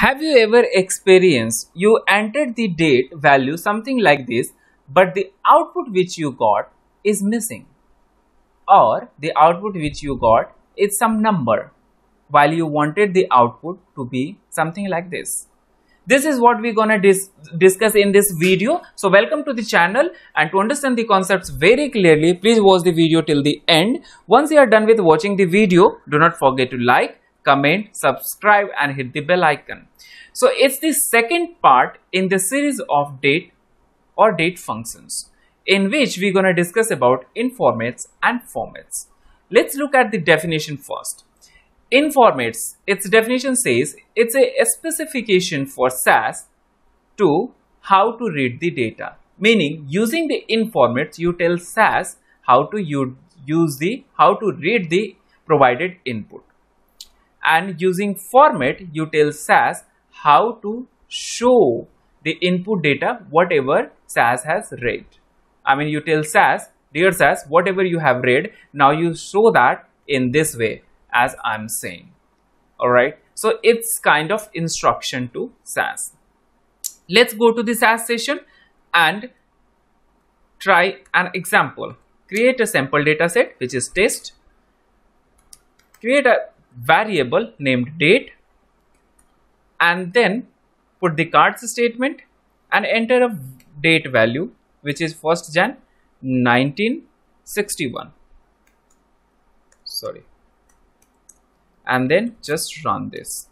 Have you ever experienced you entered the date value something like this, but the output which you got is missing, or the output which you got is some number while you wanted the output to be something like this? This is what we're gonna dis discuss in this video. So welcome to the channel and to understand the concepts very clearly, please watch the video till the end. Once you are done with watching the video, do not forget to like, comment, subscribe and hit the bell icon. So it's the second part in the series of date or date functions in which we're gonna discuss about informats and formats. Let's look at the definition first. Informats, its definition says it's a specification for SAS to how to read the data. Meaning using the informats, you tell SAS how to use the, how to read the provided input. And using format, you tell SAS how to show the input data, whatever SAS has read. I mean, you tell SAS, dear SAS, whatever you have read, now you show that in this way as I'm saying. All right. So it's kind of instruction to SAS. Let's go to the SAS session and try an example. Create a sample data set which is test. Create a variable named date and then put the cards statement and enter a date value which is 1st Jan 1961. Sorry and then just run this.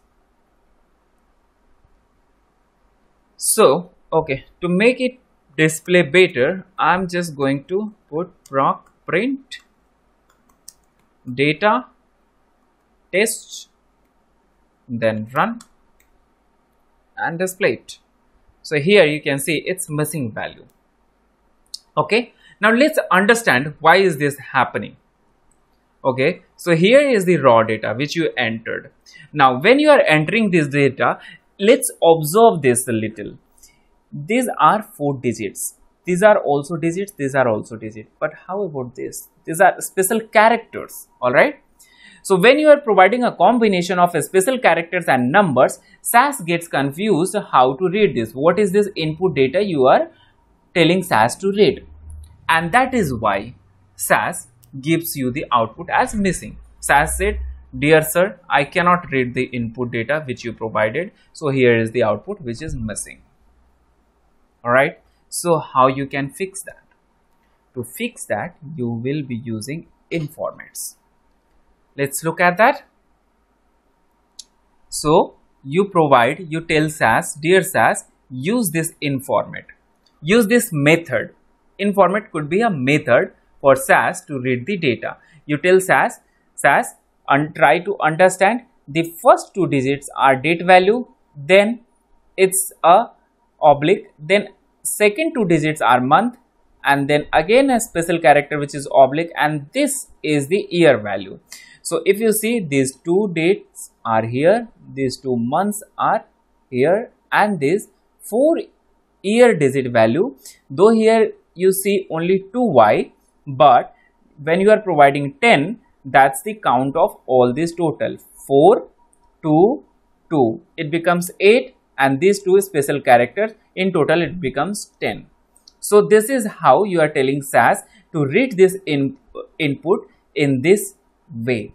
So, okay, to make it display better, I'm just going to put proc print data test then run and display it. So here you can see it's missing value. Okay, now let's understand why is this happening. Okay? So here is the raw data which you entered. Now when you are entering this data let's observe this a little. These are four digits. These are also digits these are also digits. But how about this? These are special characters all right so when you are providing a combination of special characters and numbers SAS gets confused how to read this what is this input data you are telling SAS to read and that is why SAS gives you the output as missing. SAS said, Dear sir, I cannot read the input data which you provided. So here is the output which is missing. Alright. So how you can fix that? To fix that, you will be using informats. Let's look at that. So you provide, you tell SAS, dear SAS, use this informat. Use this method. Informat could be a method for SAS to read the data. You tell SAS, SAS and try to understand the first two digits are date value, then it's a oblique, then second two digits are month and then again a special character which is oblique and this is the year value. So if you see these two dates are here, these two months are here and this four year digit value. Though here you see only 2y but when you are providing 10 that's the count of all these total. 4 2 2 it becomes 8 and these two special characters in total it becomes 10 so this is how you are telling SAS to read this in, input in this way.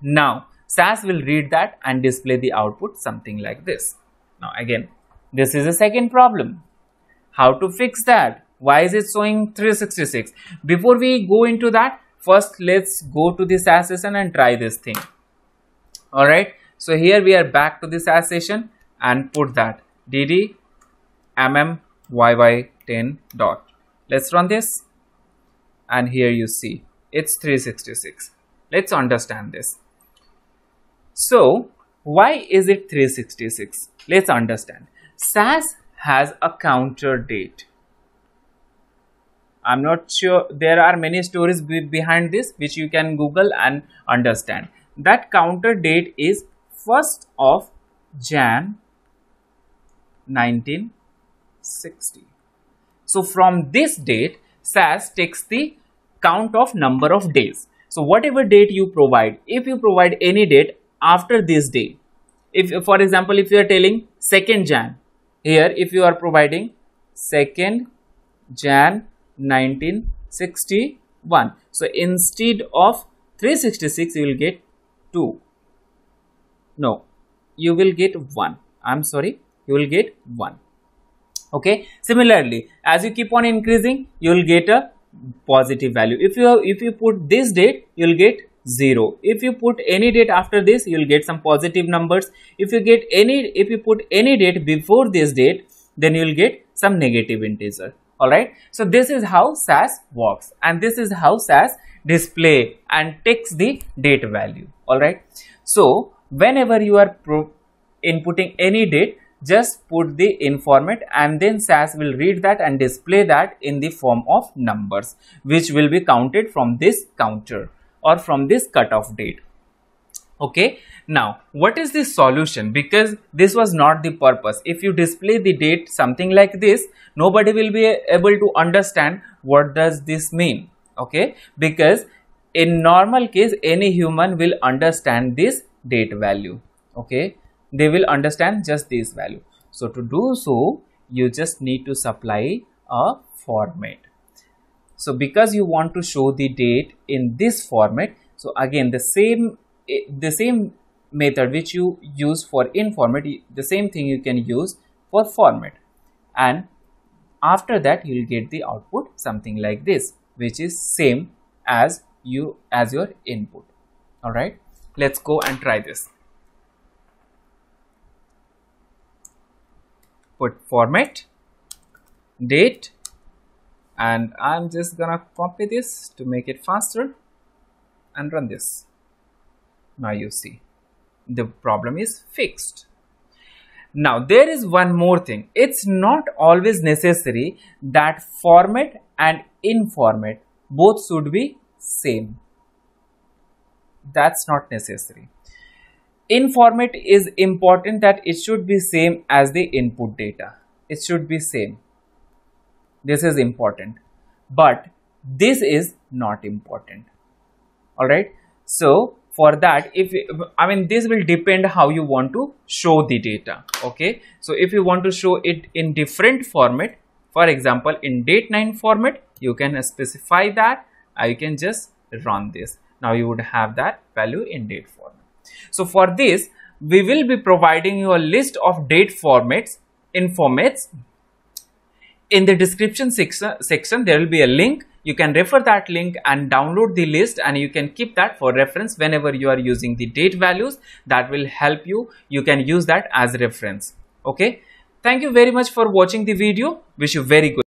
Now SAS will read that and display the output something like this. Now again this is a second problem. How to fix that? Why is it showing 366 before we go into that first let's go to the SAS session and try this thing. All right so here we are back to the SAS session and put that. Dd mmyy10 dot. Let's run this. And here you see it's 366 let's understand this. So why is it 366 let's understand. SAS has a counter date. I'm not sure. There are many stories behind this which you can google and understand. That counter date is 1st of jan 1960 so from this date sas takes the count of number of days so whatever date you provide if you provide any date after this day if for example if you are telling second jan here if you are providing second jan 1961 so instead of 366 you will get 2 no you will get 1 i'm sorry you will get 1 okay? Similarly as you keep on increasing you will get a positive value. If you if you put this date you will get 0 if you put any date after this you will get some positive numbers. If you get any if you put any date before this date then you will get some negative integer. Alright? So this is how SAS works. And this is how SAS display and takes the date value. Alright? So whenever you are inputting any date just put the in format and then SAS will read that and display that in the form of numbers which will be counted from this counter or from this cutoff date. Okay? Now what is the solution? Because this was not the purpose. If you display the date something like this nobody will be able to understand what does this mean. Okay? Because in normal case any human will understand this date value. Okay they will understand just this value. So to do so you just need to supply a format. So because you want to show the date in this format so again the same the same method which you use for in format the same thing you can use for format. And after that you will get the output something like this which is same as you as your input. All right let's go and try this put format date and I'm just gonna copy this to make it faster and run this. Now you see the problem is fixed. Now there is one more thing. It's not always necessary that format and in format both should be same. That's not necessary in format is important that it should be same as the input data. It should be same. This is important. But this is not important. All right so for that if i mean this will depend how you want to show the data. Okay? So if you want to show it in different format for example in date 9 format you can specify that. You can just run this. Now you would have that value in date format so for this we will be providing you a list of date formats in formats in the description section, there will be a link. You can refer that link and download the list and you can keep that for reference whenever you are using the date values. That will help you. You can use that as reference. Okay? Thank you very much for watching the video. Wish you very good